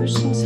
person